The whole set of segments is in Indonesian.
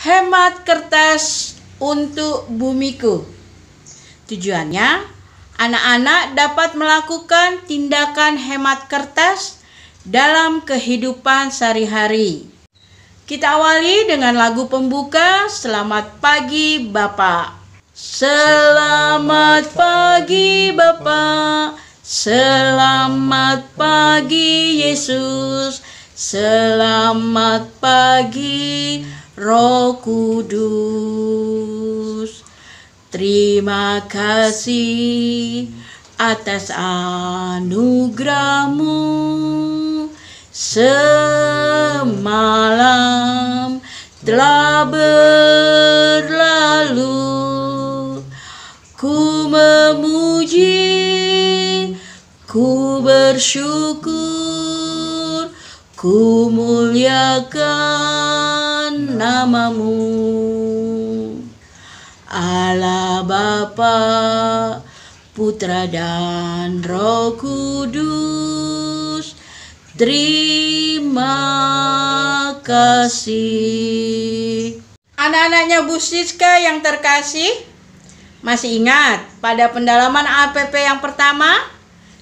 Hemat kertas untuk bumiku. Tujuannya, anak-anak dapat melakukan tindakan hemat kertas dalam kehidupan sehari-hari. Kita awali dengan lagu pembuka Selamat Pagi Bapak. Selamat pagi Bapak. Selamat pagi Yesus. Selamat pagi Roh Kudus. Terima kasih atas anugerahmu semalam telah berlalu ku memuji ku bersyukur ku muliakan namamu. Allah Bapa Putra dan Roh Kudus Terima kasih. Anak-anaknya Bu Siska yang terkasih Masih ingat pada pendalaman APP yang pertama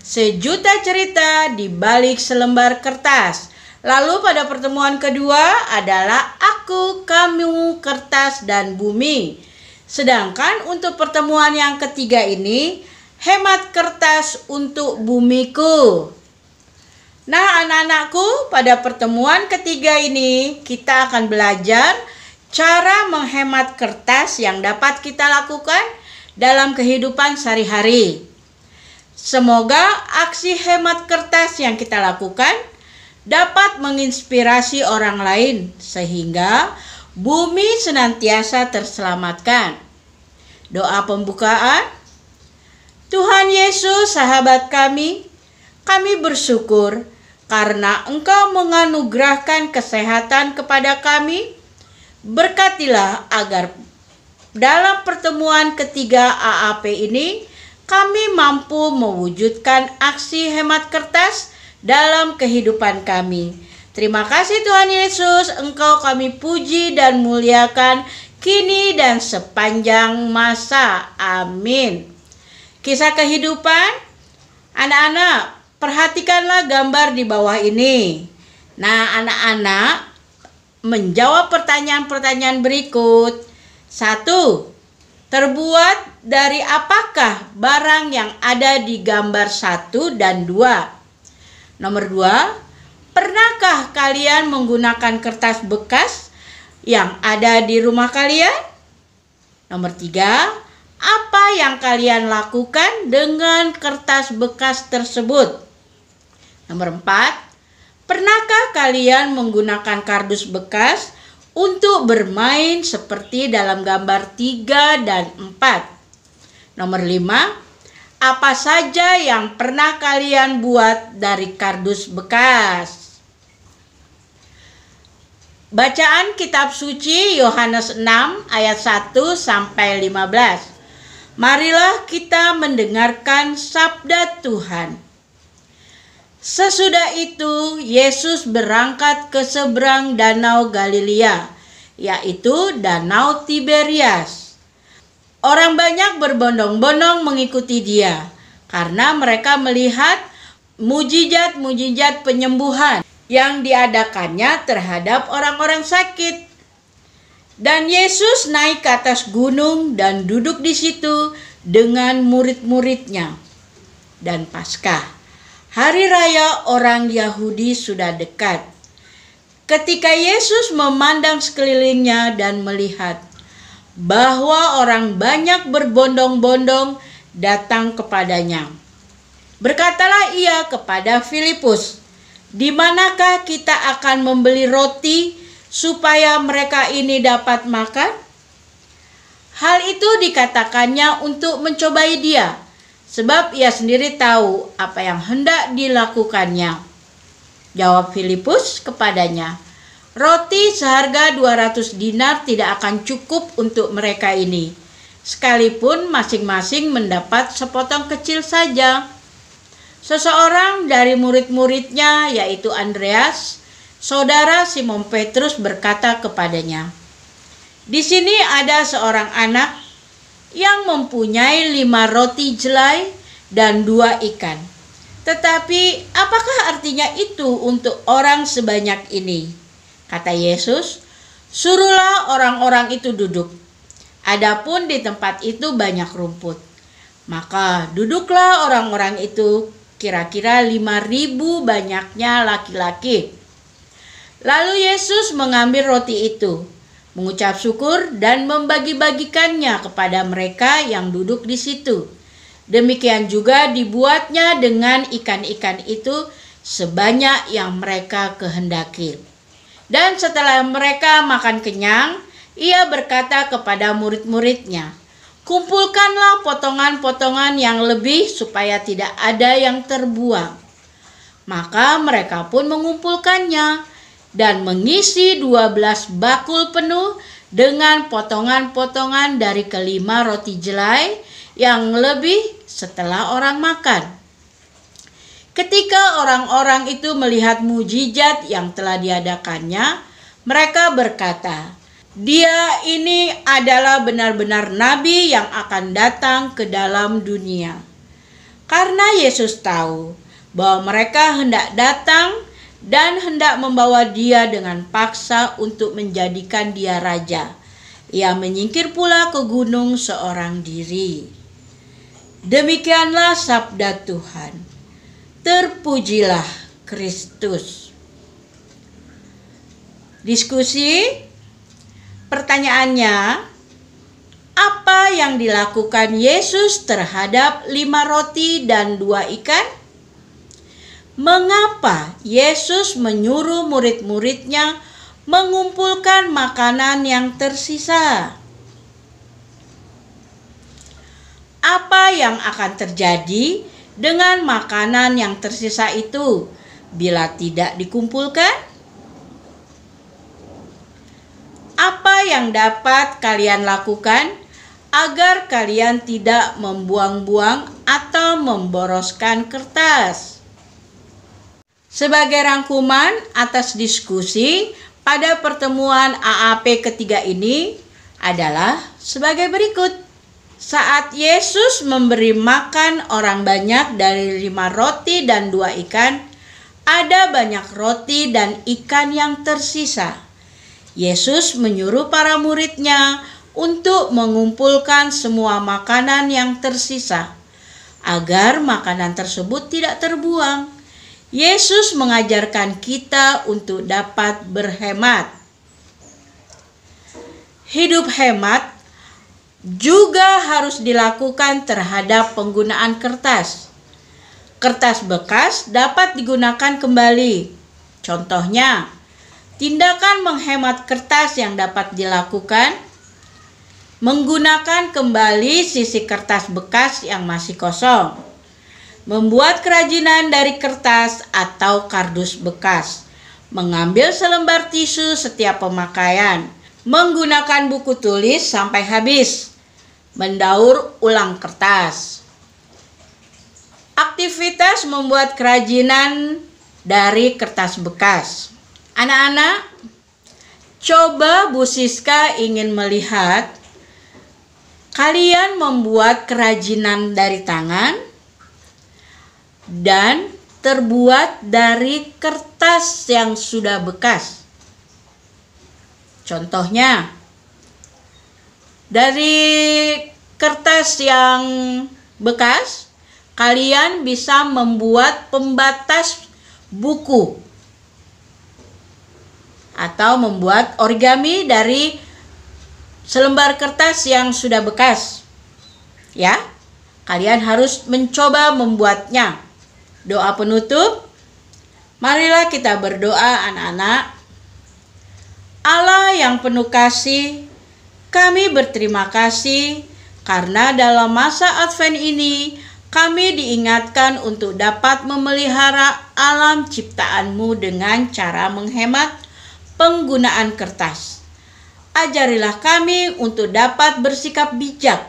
Sejuta cerita di balik selembar kertas Lalu pada pertemuan kedua adalah Aku, Kamu, Kertas, dan Bumi Sedangkan untuk pertemuan yang ketiga ini, hemat kertas untuk bumiku. Nah, anak-anakku, pada pertemuan ketiga ini kita akan belajar cara menghemat kertas yang dapat kita lakukan dalam kehidupan sehari-hari. Semoga aksi hemat kertas yang kita lakukan dapat menginspirasi orang lain sehingga bumi senantiasa terselamatkan. Doa pembukaan. Tuhan Yesus, sahabat kami, kami bersyukur karena Engkau menganugerahkan kesehatan kepada kami. Berkatilah agar dalam pertemuan ketiga AAP ini kami mampu mewujudkan aksi hemat kertas dalam kehidupan kami Terima kasih Tuhan Yesus, Engkau kami puji dan muliakan kini dan sepanjang masa. Amin. Kisah kehidupan, anak-anak, perhatikanlah gambar di bawah ini. Nah, anak-anak menjawab pertanyaan-pertanyaan berikut. Satu, terbuat dari apakah barang yang ada di gambar satu dan dua? Nomor dua, Pernahkah kalian menggunakan kertas bekas yang ada di rumah kalian? Nomor tiga, apa yang kalian lakukan dengan kertas bekas tersebut? Nomor empat, pernahkah kalian menggunakan kardus bekas untuk bermain seperti dalam gambar tiga dan empat? Nomor lima, apa saja yang pernah kalian buat dari kardus bekas? Bacaan kitab suci Yohanes 6 ayat 1 sampai 15. Marilah kita mendengarkan sabda Tuhan. Sesudah itu Yesus berangkat ke seberang danau Galilea, yaitu danau Tiberias. Orang banyak berbondong-bondong mengikuti dia karena mereka melihat mujizat-mujizat penyembuhan yang diadakannya terhadap orang-orang sakit. Dan Yesus naik ke atas gunung dan duduk di situ dengan murid-muridnya. Dan Paskah, hari raya orang Yahudi sudah dekat. Ketika Yesus memandang sekelilingnya dan melihat bahwa orang banyak berbondong-bondong datang kepadanya. Berkatalah ia kepada Filipus, di manakah kita akan membeli roti supaya mereka ini dapat makan? Hal itu dikatakannya untuk mencobai dia, sebab ia sendiri tahu apa yang hendak dilakukannya. Jawab Filipus kepadanya, Roti seharga 200 dinar tidak akan cukup untuk mereka ini, sekalipun masing-masing mendapat sepotong kecil saja. Seseorang dari murid-muridnya yaitu Andreas, saudara Simon Petrus berkata kepadanya, Di sini ada seorang anak yang mempunyai lima roti jelai dan dua ikan. Tetapi apakah artinya itu untuk orang sebanyak ini? Kata Yesus, suruhlah orang-orang itu duduk. Adapun di tempat itu banyak rumput. Maka duduklah orang-orang itu kira-kira lima ribu banyaknya laki-laki. Lalu Yesus mengambil roti itu, mengucap syukur dan membagi-bagikannya kepada mereka yang duduk di situ. Demikian juga dibuatnya dengan ikan-ikan itu sebanyak yang mereka kehendaki. Dan setelah mereka makan kenyang, ia berkata kepada murid-muridnya, "Kumpulkanlah potongan-potongan yang lebih supaya tidak ada yang terbuang." Maka mereka pun mengumpulkannya dan mengisi 12 bakul penuh dengan potongan-potongan dari kelima roti jelai yang lebih setelah orang makan. Ketika orang-orang itu melihat mujizat yang telah diadakannya, mereka berkata, "Dia ini adalah benar-benar nabi yang akan datang ke dalam dunia." Karena Yesus tahu bahwa mereka hendak datang dan hendak membawa dia dengan paksa untuk menjadikan dia raja. Ia menyingkir pula ke gunung seorang diri. Demikianlah sabda Tuhan. Terpujilah Kristus. Diskusi pertanyaannya, apa yang dilakukan Yesus terhadap lima roti dan dua ikan? Mengapa Yesus menyuruh murid-muridnya mengumpulkan makanan yang tersisa? apa yang akan terjadi dengan makanan yang tersisa itu bila tidak dikumpulkan? Apa yang dapat kalian lakukan agar kalian tidak membuang-buang atau memboroskan kertas? Sebagai rangkuman atas diskusi pada pertemuan AAP ketiga ini adalah sebagai berikut. Saat Yesus memberi makan orang banyak dari lima roti dan dua ikan, ada banyak roti dan ikan yang tersisa. Yesus menyuruh para muridnya untuk mengumpulkan semua makanan yang tersisa, agar makanan tersebut tidak terbuang. Yesus mengajarkan kita untuk dapat berhemat. Hidup hemat juga harus dilakukan terhadap penggunaan kertas. Kertas bekas dapat digunakan kembali. Contohnya, tindakan menghemat kertas yang dapat dilakukan menggunakan kembali sisi kertas bekas yang masih kosong. Membuat kerajinan dari kertas atau kardus bekas. Mengambil selembar tisu setiap pemakaian. Menggunakan buku tulis sampai habis mendaur ulang kertas. Aktivitas membuat kerajinan dari kertas bekas. Anak-anak, coba Bu Siska ingin melihat kalian membuat kerajinan dari tangan dan terbuat dari kertas yang sudah bekas. Contohnya, dari kertas yang bekas, kalian bisa membuat pembatas buku atau membuat origami dari selembar kertas yang sudah bekas. Ya, kalian harus mencoba membuatnya. Doa penutup. Marilah kita berdoa anak-anak. Allah yang penuh kasih, kami berterima kasih karena dalam masa Advent ini kami diingatkan untuk dapat memelihara alam ciptaanmu dengan cara menghemat penggunaan kertas. Ajarilah kami untuk dapat bersikap bijak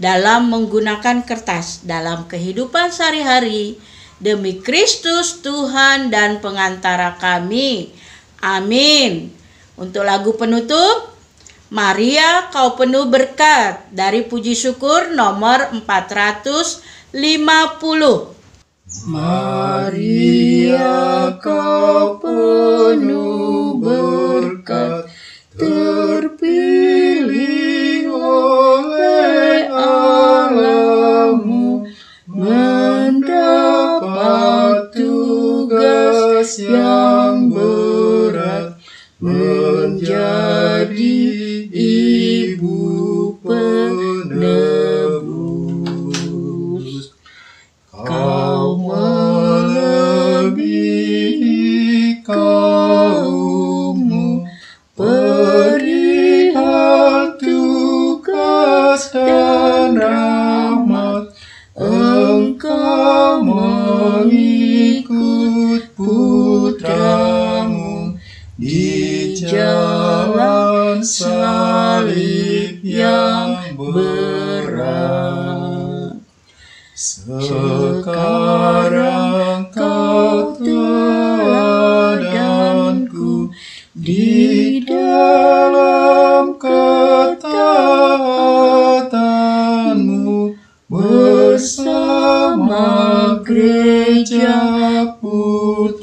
dalam menggunakan kertas dalam kehidupan sehari-hari demi Kristus Tuhan dan pengantara kami. Amin. Untuk lagu penutup, Maria, kau penuh berkat dari puji syukur nomor 450. Maria kau penuh di jalan salib yang berat. Sekarang kau teladanku di dalam ketaatanmu bersama gereja putramu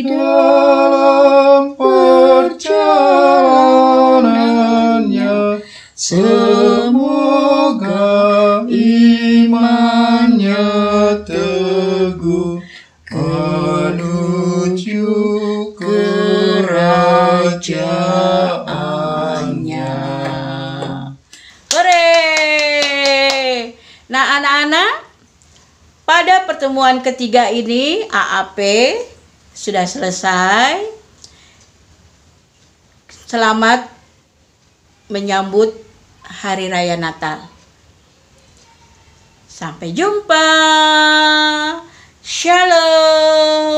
dalam perjalanannya semoga imannya teguh menuju kerajaannya. Hore! Nah, anak-anak, pada pertemuan ketiga ini AAP sudah selesai. Selamat menyambut Hari Raya Natal. Sampai jumpa. Shalom.